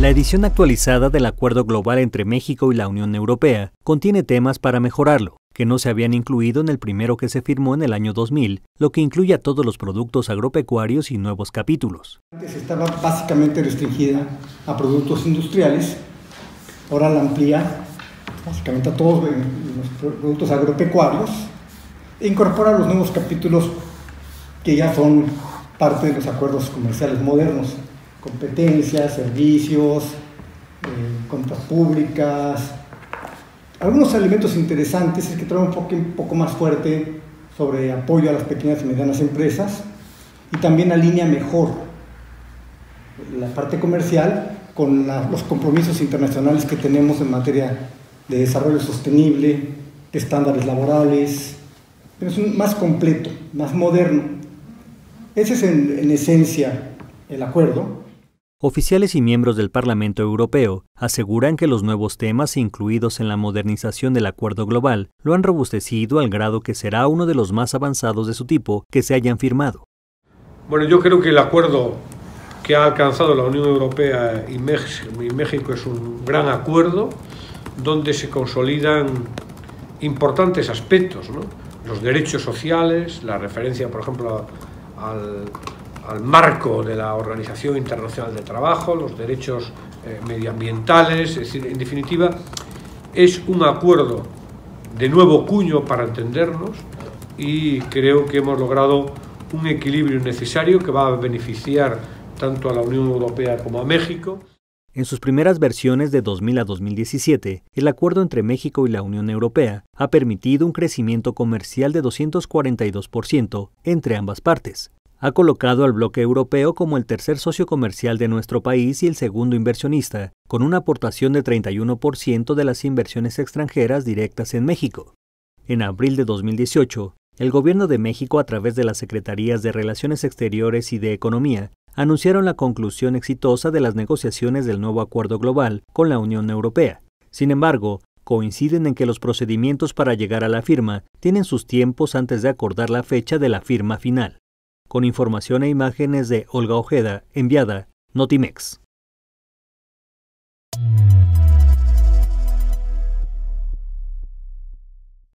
La edición actualizada del Acuerdo Global entre México y la Unión Europea contiene temas para mejorarlo, que no se habían incluido en el primero que se firmó en el año 2000, lo que incluye a todos los productos agropecuarios y nuevos capítulos. Antes estaba básicamente restringida a productos industriales, ahora la amplía básicamente a todos los productos agropecuarios e incorpora los nuevos capítulos que ya son parte de los acuerdos comerciales modernos competencias, servicios, eh, públicas. Algunos elementos interesantes es que trae un poco, un poco más fuerte sobre apoyo a las pequeñas y medianas empresas y también alinea mejor la parte comercial con los compromisos internacionales que tenemos en materia de desarrollo sostenible, de estándares laborales, pero es más completo, más moderno. Ese es en esencia el acuerdo. Oficiales y miembros del Parlamento Europeo aseguran que los nuevos temas incluidos en la modernización del acuerdo global lo han robustecido al grado que será uno de los más avanzados de su tipo que se hayan firmado. Bueno, yo creo que el acuerdo que ha alcanzado la Unión Europea y México es un gran acuerdo donde se consolidan importantes aspectos, los derechos sociales, la referencia, por ejemplo, al al marco de la Organización Internacional de Trabajo, los derechos eh, medioambientales, es decir, en definitiva, es un acuerdo de nuevo cuño para entendernos y creo que hemos logrado un equilibrio necesario que va a beneficiar tanto a la Unión Europea como a México. En sus primeras versiones de 2000 a 2017, el acuerdo entre México y la Unión Europea ha permitido un crecimiento comercial de 242% entre ambas partes, ha colocado al bloque europeo como el tercer socio comercial de nuestro país y el segundo inversionista, con una aportación de 31% de las inversiones extranjeras directas en México. En abril de 2018, el Gobierno de México, a través de las Secretarías de Relaciones Exteriores y de Economía, anunciaron la conclusión exitosa de las negociaciones del nuevo acuerdo global con la Unión Europea. Sin embargo, coinciden en que los procedimientos para llegar a la firma tienen sus tiempos antes de acordar la fecha de la firma final con información e imágenes de Olga Ojeda, enviada Notimex.